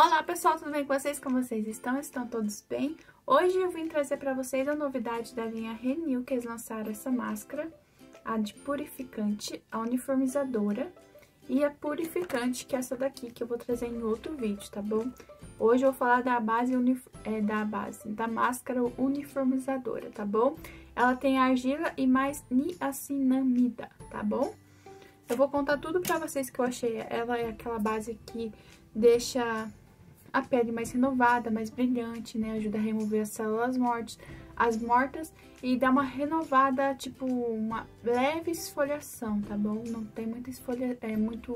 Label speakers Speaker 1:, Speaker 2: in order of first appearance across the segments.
Speaker 1: Olá pessoal, tudo bem com vocês? Como vocês estão? Estão todos bem? Hoje eu vim trazer para vocês a novidade da linha Renew, que eles lançaram essa máscara, a de purificante, a uniformizadora e a purificante, que é essa daqui, que eu vou trazer em outro vídeo, tá bom? Hoje eu vou falar da base, é, da base, da máscara uniformizadora, tá bom? Ela tem argila e mais niacinamida, tá bom? Eu vou contar tudo pra vocês que eu achei. Ela é aquela base que deixa a pele mais renovada, mais brilhante, né? Ajuda a remover as células mortas, as mortas e dá uma renovada, tipo, uma leve esfoliação, tá bom? Não tem muita esfolia, é muito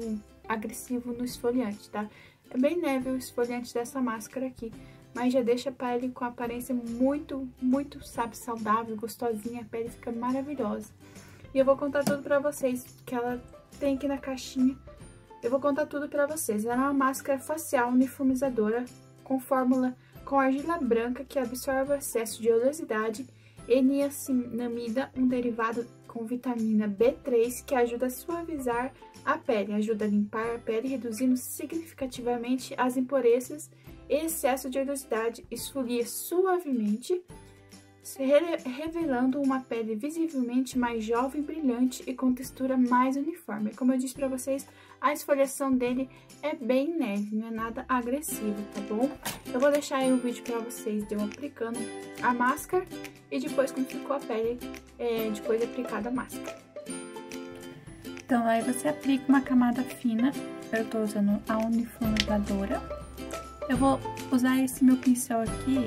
Speaker 1: agressivo no esfoliante, tá? É bem leve o esfoliante dessa máscara aqui, mas já deixa a pele com aparência muito, muito, sabe, saudável, gostosinha, a pele fica maravilhosa. E eu vou contar tudo pra vocês, que ela tem aqui na caixinha eu vou contar tudo pra vocês. Ela é uma máscara facial uniformizadora com fórmula com argila branca que absorve o excesso de oleosidade e niacinamida, um derivado com vitamina B3 que ajuda a suavizar a pele, ajuda a limpar a pele, reduzindo significativamente as impurezas e excesso de oleosidade, esfolia suavemente, revelando uma pele visivelmente mais jovem, brilhante e com textura mais uniforme. Como eu disse para vocês, a esfoliação dele é bem leve, não é nada agressivo, tá bom? Eu vou deixar aí um vídeo pra vocês de eu aplicando a máscara e depois como ficou a pele é, depois de aplicada a máscara. Então, aí você aplica uma camada fina, eu tô usando a uniformizadora. Eu vou usar esse meu pincel aqui,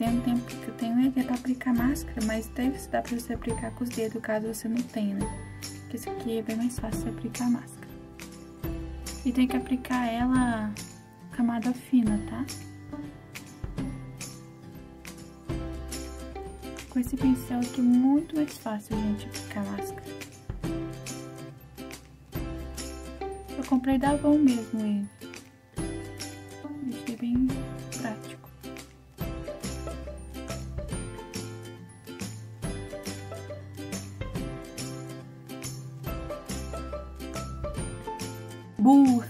Speaker 1: tem um tempo que eu tenho ele pra aplicar máscara, mas deve dar pra você aplicar com os dedos, caso você não tenha, né? Porque esse aqui é bem mais fácil de aplicar a máscara. E tem que aplicar ela camada fina, tá? Com esse pincel aqui é muito mais fácil, gente, aplicar a máscara. Eu comprei da Avon mesmo ele. Bu!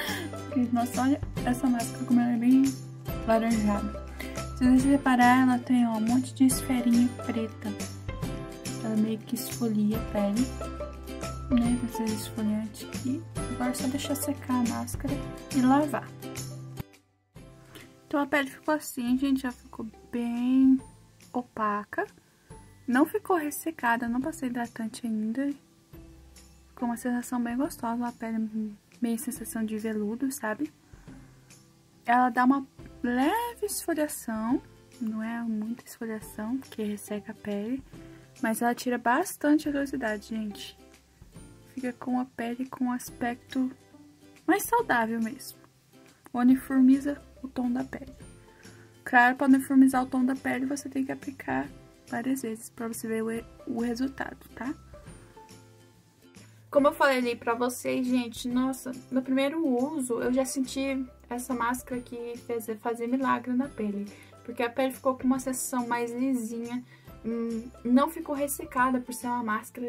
Speaker 1: Nossa, olha essa máscara como ela é bem laranjada. Se você reparar, ela tem ó, um monte de esferinha preta. Ela meio que esfolia a pele, né? Desses esfoliantes aqui. Agora é só deixar secar a máscara e lavar. Então a pele ficou assim, gente, já ficou bem opaca. Não ficou ressecada, não passei hidratante ainda. Ficou uma sensação bem gostosa, a pele meio sensação de veludo, sabe? Ela dá uma leve esfoliação, não é muita esfoliação, porque resseca a pele, mas ela tira bastante oleosidade, gente. Fica com a pele com um aspecto mais saudável mesmo. Uniformiza o tom da pele. Claro, para uniformizar o tom da pele, você tem que aplicar várias vezes para você ver o resultado, tá? Como eu falei ali pra vocês, gente, nossa, no primeiro uso eu já senti essa máscara que fez, fazer milagre na pele. Porque a pele ficou com uma sensação mais lisinha, hum, não ficou ressecada por ser uma máscara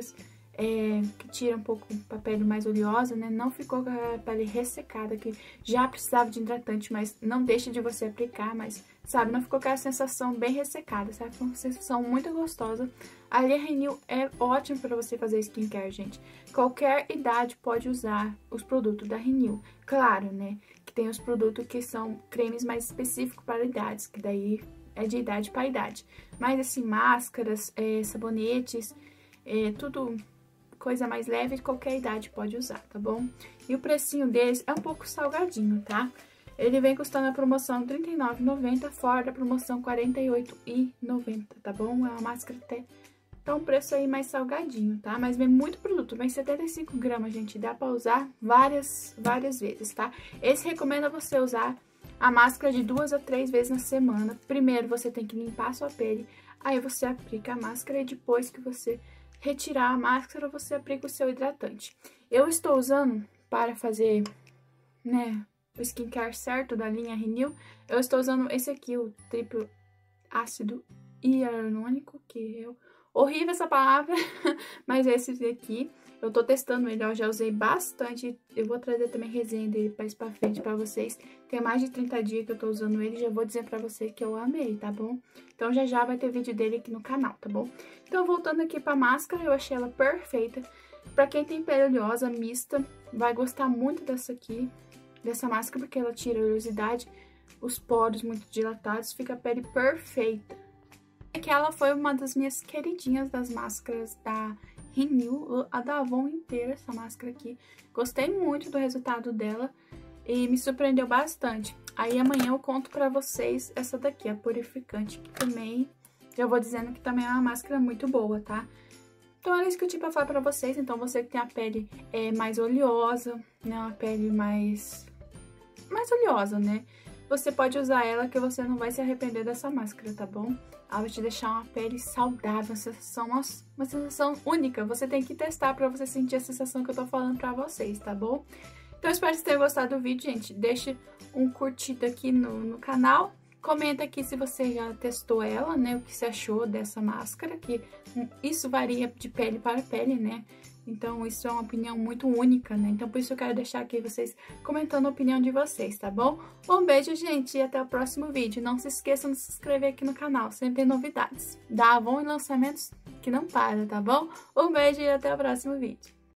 Speaker 1: é, que tira um pouco a pele mais oleosa, né? Não ficou com a pele ressecada, que já precisava de hidratante, mas não deixa de você aplicar, mas, sabe, não ficou com a sensação bem ressecada, sabe? Foi uma sensação muito gostosa. A Lia Renew é ótimo para você fazer skincare, gente. Qualquer idade pode usar os produtos da Renew. Claro, né, que tem os produtos que são cremes mais específicos para idades, que daí é de idade para idade. Mas, assim, máscaras, é, sabonetes, é, tudo coisa mais leve, qualquer idade pode usar, tá bom? E o precinho deles é um pouco salgadinho, tá? Ele vem custando a promoção R$ 39,90, fora da promoção R$ 48,90, tá bom? É uma máscara até... Tá um preço aí mais salgadinho, tá? Mas vem muito produto, vem 75 gramas, gente. Dá pra usar várias, várias vezes, tá? Esse recomenda você usar a máscara de duas a três vezes na semana. Primeiro, você tem que limpar a sua pele, aí você aplica a máscara e depois que você retirar a máscara, você aplica o seu hidratante. Eu estou usando para fazer, né, o skincare certo da linha Renew, eu estou usando esse aqui, o triplo ácido hialurônico, que é Horrível essa palavra, mas esse aqui, eu tô testando ele, já usei bastante. Eu vou trazer também resenha dele mais pra frente pra vocês. Tem mais de 30 dias que eu tô usando ele, já vou dizer pra você que eu amei, tá bom? Então já já vai ter vídeo dele aqui no canal, tá bom? Então voltando aqui pra máscara, eu achei ela perfeita. Pra quem tem pele oleosa, mista, vai gostar muito dessa aqui, dessa máscara, porque ela tira a oleosidade, os poros muito dilatados, fica a pele perfeita. É que ela foi uma das minhas queridinhas das máscaras da Renew, a da Avon inteira, essa máscara aqui. Gostei muito do resultado dela e me surpreendeu bastante. Aí amanhã eu conto pra vocês essa daqui, a Purificante, que também, já vou dizendo que também é uma máscara muito boa, tá? Então era isso que eu tinha pra falar pra vocês, então você que tem a pele é, mais oleosa, né, uma pele mais, mais oleosa, né? Você pode usar ela que você não vai se arrepender dessa máscara, tá bom? Ela vai te deixar uma pele saudável, uma sensação, uma sensação única. Você tem que testar pra você sentir a sensação que eu tô falando pra vocês, tá bom? Então, espero que vocês tenham gostado do vídeo, gente. Deixe um curtido aqui no, no canal. Comenta aqui se você já testou ela, né? O que você achou dessa máscara, que isso varia de pele para pele, né? Então, isso é uma opinião muito única, né? Então, por isso eu quero deixar aqui vocês comentando a opinião de vocês, tá bom? Um beijo, gente, e até o próximo vídeo. Não se esqueçam de se inscrever aqui no canal, sempre tem novidades. Da Avon e lançamentos que não para, tá bom? Um beijo e até o próximo vídeo.